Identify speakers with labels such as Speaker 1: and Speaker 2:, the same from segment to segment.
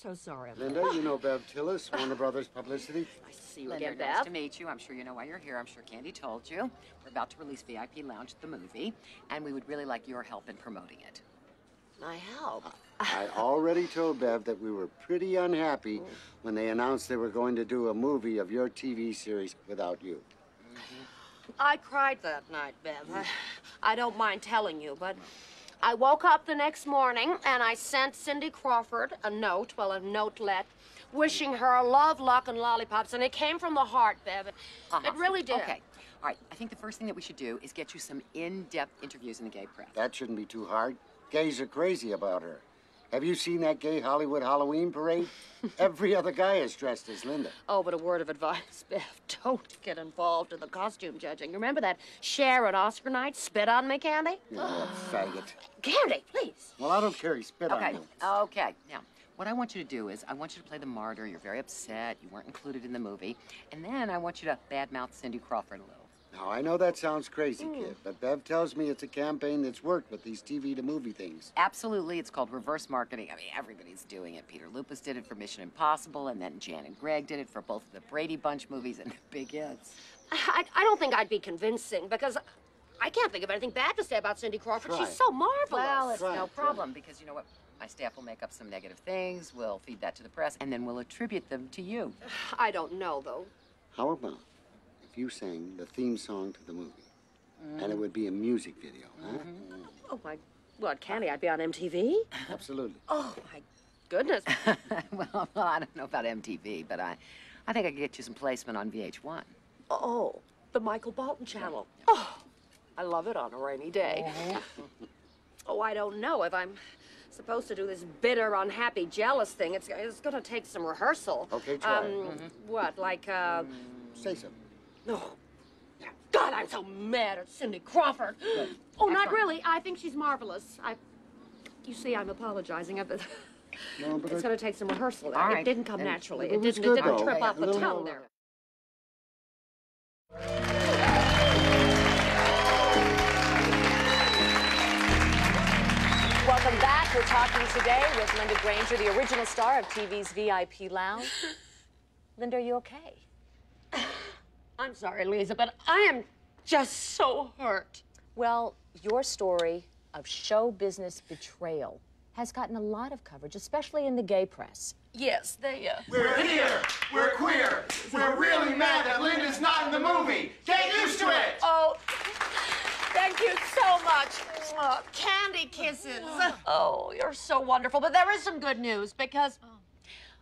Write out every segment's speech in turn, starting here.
Speaker 1: so sorry.
Speaker 2: Linda, you know Bev Tillis, Warner Brothers Publicity.
Speaker 1: I see you
Speaker 3: Linda,
Speaker 1: again,
Speaker 3: nice to meet you. I'm sure you know why you're here. I'm sure Candy told you. We're about to release VIP Lounge, the movie, and we would really like your help in promoting it.
Speaker 1: My help.
Speaker 2: I already told Bev that we were pretty unhappy oh. when they announced they were going to do a movie of your TV series without you. Mm-hmm.
Speaker 1: I cried that night, Bev. I, I don't mind telling you, but I woke up the next morning and I sent Cindy Crawford a note, well, a notelet, wishing her a love, luck, and lollipops, and it came from the heart, Bev. It,
Speaker 3: Uh-huh.
Speaker 1: it really did.
Speaker 3: Okay. All right. I think the first thing that we should do is get you some in-depth interviews in the gay press.
Speaker 2: That shouldn't be too hard. Gays are crazy about her. Have you seen that gay Hollywood Halloween parade? Every other guy is dressed as Linda.
Speaker 1: Oh, but a word of advice, Bev. Don't get involved in the costume judging. Remember that Sharon Oscar night spit on me, Candy?
Speaker 2: You know, faggot.
Speaker 1: Candy, please.
Speaker 2: Well, I don't care. He spit
Speaker 3: Okay.
Speaker 2: on you.
Speaker 3: Okay. Now, what I want you to do is I want you to play the martyr. You're very upset. You weren't included in the movie. And then I want you to badmouth Cindy Crawford a little.
Speaker 2: Now, I know that sounds crazy, hmm. kid, but Bev tells me it's a campaign that's worked with these TV to movie things.
Speaker 3: Absolutely. It's called reverse marketing. I mean, everybody's doing it. Peter Lupus did it for Mission Impossible, and then Jan and Greg did it for both of the Brady Bunch movies and the big hits.
Speaker 1: I, I don't think I'd be convincing because I can't think of anything bad to say about Cindy Crawford.
Speaker 2: Try.
Speaker 1: She's so marvelous.
Speaker 3: Well, it's
Speaker 2: Right,
Speaker 3: no
Speaker 2: right.
Speaker 3: problem because you know what? My staff will make up some negative things. We'll feed that to the press, and then we'll attribute them to you.
Speaker 1: I don't know, though.
Speaker 2: How about if you sang the theme song to the movie? And it would be a music video, huh?
Speaker 1: Oh, my. What, Candy? I'd be on MTV?
Speaker 2: Absolutely.
Speaker 1: Oh, my goodness.
Speaker 3: well, I don't know about MTV, but I, I think I could get you some placement on VH1.
Speaker 1: Oh, the Michael Bolton channel. Oh, I love it on a rainy day. Oh, I don't know if I'm supposed to do this bitter, unhappy, jealous thing. It's, it's going to take some rehearsal.
Speaker 2: Okay, try.
Speaker 1: Um, what, like, uh,
Speaker 2: Say something.
Speaker 1: No. God, I'm so mad at Cindy Crawford. Oh, not really. I think she's marvelous. I, you see, I'm apologizing. I've-
Speaker 2: No, but
Speaker 1: It's
Speaker 2: I-
Speaker 1: going to take some rehearsal.
Speaker 3: All
Speaker 1: it
Speaker 3: right.
Speaker 1: didn't come
Speaker 3: Then-
Speaker 1: naturally.
Speaker 2: It
Speaker 1: It, didn't,
Speaker 2: good,
Speaker 1: it didn't
Speaker 2: though.
Speaker 1: trip off the tongue
Speaker 2: more.
Speaker 1: there.
Speaker 4: Welcome back. We're talking today with Linda Granger, the original star of TV's VIP Lounge. Linda, are you okay?
Speaker 1: I'm sorry, Leeza, but I am just so hurt.
Speaker 4: Well, your story of show business betrayal has gotten a lot of coverage, especially in the gay press.
Speaker 1: Yes, they, uh...
Speaker 5: We're here. We're queer. We're really mad that Linda's not in the movie. Get used to it.
Speaker 1: Oh, thank you so much. Mwah. Candy kisses. Oh, you're so wonderful. But there is some good news because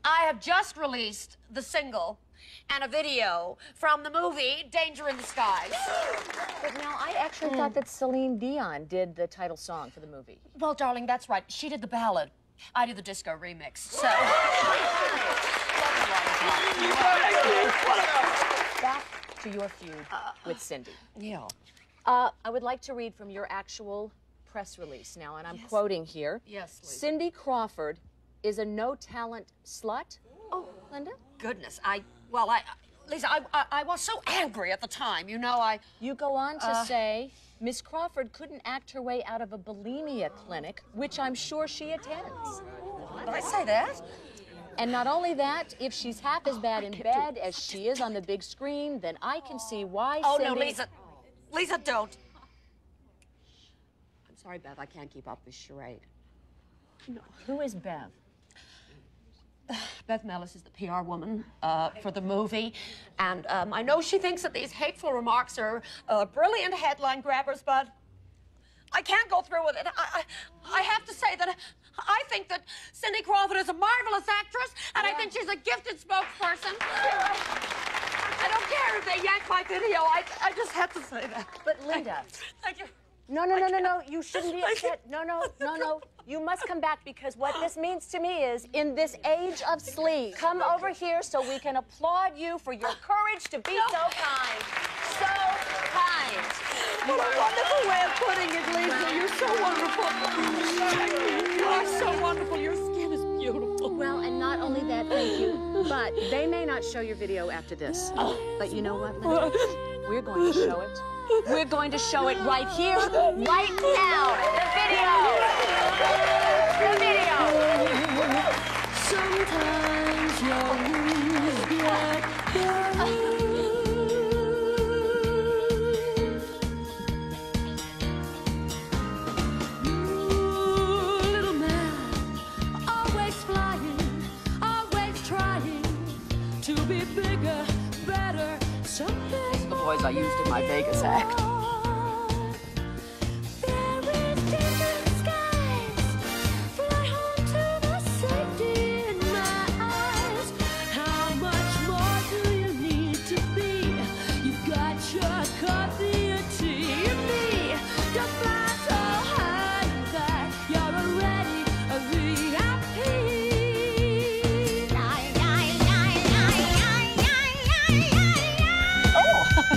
Speaker 1: I have just released the single and a video from the movie Danger in the Skies.
Speaker 4: But now, I actually thought that Celine Dion did the title song for the movie.
Speaker 1: Well, darling, that's right. She did the ballad. I did the disco remix. So.
Speaker 4: Back to your feud with Cindy.
Speaker 1: Yeah.
Speaker 4: Uh, I would like to read from your actual press release now, and I'm quoting here.
Speaker 1: Yes, Leeza.
Speaker 4: Cindy Crawford is a no talent slut. Oh, Linda?
Speaker 1: Goodness, I. Well, I. Leeza, I, I, I was so angry at the time. You know, I.
Speaker 4: You go on to uh, say Miss Crawford couldn't act her way out of a bulimia clinic, which I'm sure she attends.
Speaker 1: Did I say that?
Speaker 4: And not only that, if she's half as bad in bed as she is on the big screen, then I can see why
Speaker 1: Oh,
Speaker 4: Cindy...
Speaker 1: no, Leeza. Leeza, don't. I'm sorry, Bev. I can't keep up this charade. No.
Speaker 4: Who is Bev?
Speaker 1: Beth Mellis is the PR woman uh, for the movie, and um, I know she thinks that these hateful remarks are uh, brilliant headline grabbers, but I can't go through with it. I, I, I have to say that I think that Cindy Crawford is a marvelous actress, and I think she's a gifted spokesperson. I don't care if they yank my video. I, I just have to say that.
Speaker 4: But Linda,
Speaker 1: Thank you.
Speaker 4: no, no, no, no, no. You shouldn't be upset. No, no, no, no. You must come back because what this means to me is, in this age of sleep, come over here so we can applaud you for your courage to be so kind. So kind.
Speaker 1: What a wonderful way of putting it, Leeza. You're so wonderful. You. You are so wonderful. Your skin is beautiful.
Speaker 4: Well, and not only that, thank you, but they may not show your video after this. Oh. But you know what, Linda? We're going to show it. We're going to show it right here, right now. The video. The video.
Speaker 1: I used in my Vegas act.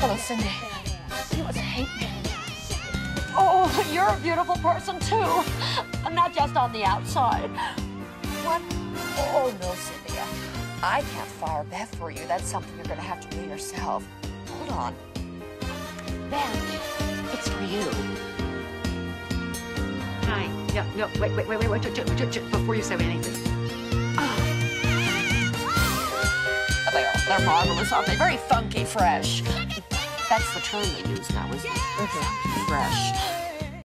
Speaker 1: Hello, Cindy. You must hate me. Oh, you're a beautiful person, too. Not just on the outside. What? Oh, no, Cynthia. I can't fire Beth for you. That's something you're going to have to do yourself. Hold on. Beth, it's for you.
Speaker 3: Hi. No, no, wait, wait, wait, wait, wait, j- j- j- before you say anything.
Speaker 1: They're, they're marvelous, aren't they? Very funky fresh. That's the term they use now, isn't it? Fresh.